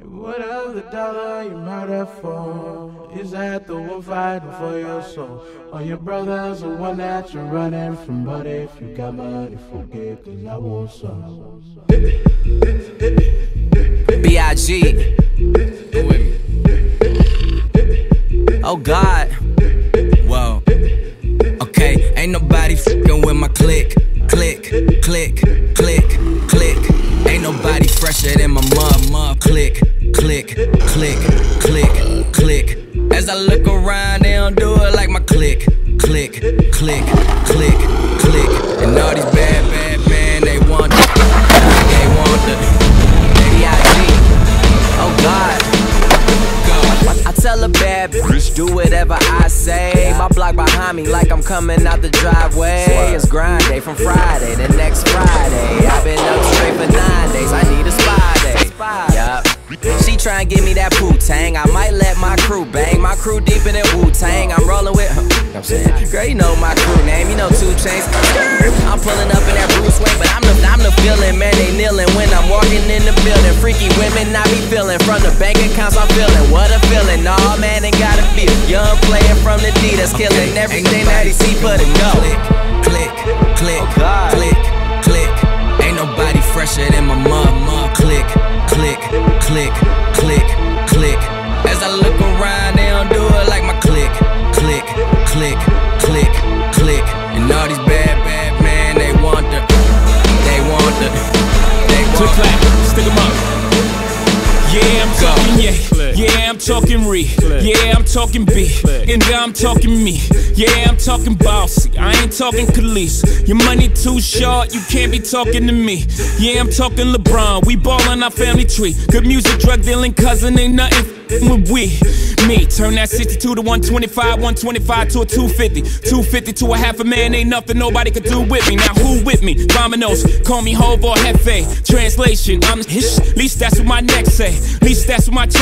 What of the dollar you murder for? Is that the one fighting for your soul? Or your brother's the one that you're running from? But if you got money, forget, cause I want some. B.I.G. Oh God. Whoa. Okay, ain't nobody fucking with my click. Click, click, click, click. Ain't nobody fresher than my mom. Click, click, click, click, click. As I look around, they don't do it like my click. Click, click, click, click. And all these bad, bad men, they want the, they want the B.I.G. Oh God. I tell a bad bitch, do whatever I say. My block behind me, like I'm coming out the driveway. It's grind day from Friday to next Friday. Try and give me that poo tang. I might let my crew bang. My crew deep in that Wu Tang. I'm rolling with. Huh, I'm saying, girl, you know my crew name. You know 2 Chainz. I'm pulling up in that Bruce Wayne, but I'm the I'm the feeling, man. They kneeling when I'm walking in the building. Freaky women, I be feeling from the bank accounts. I'm feeling what a feeling. Nah, man, ain't gotta feel. Young player from the D that's killing everything that he see but a go. Click, click, click, oh, click, click. Click, click, click. As I look around, they don't do it like my click, click, click, click, click. And all these bad, bad men, they want the, they want the, they want Click want clap, stick 'em up. Yeah, I'm talking yeah. Talking re. Yeah, I'm talking B. And I'm talking me. Yeah, I'm talking bossy. I ain't talking Khalees. Your money too short, you can't be talking to me. Yeah, I'm talking LeBron. We ballin' our family tree. Good music, drug dealing, cousin, ain't nothing with we. Me, turn that 62 to 125, 125 to a 250. 250 to a half a man, ain't nothing nobody could do with me. Now who with me? Dominoes, call me Hov or Hefe. Translation, I'm hish. Least that's what my neck say. Least that's what my check